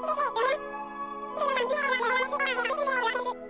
ごめん。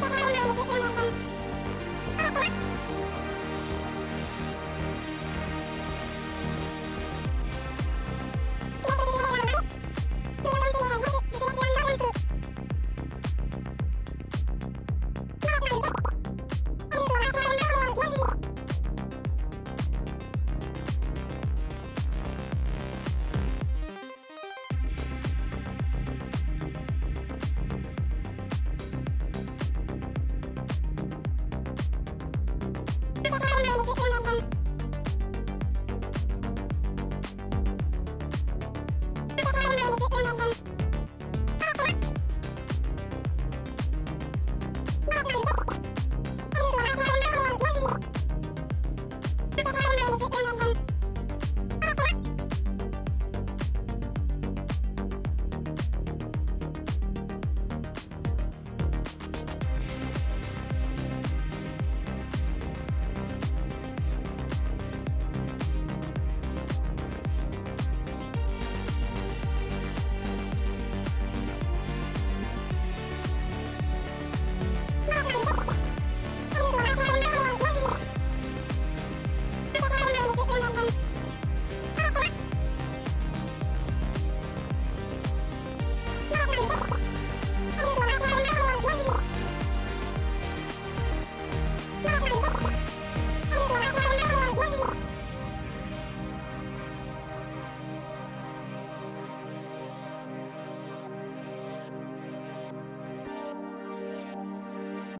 はい。Thank you.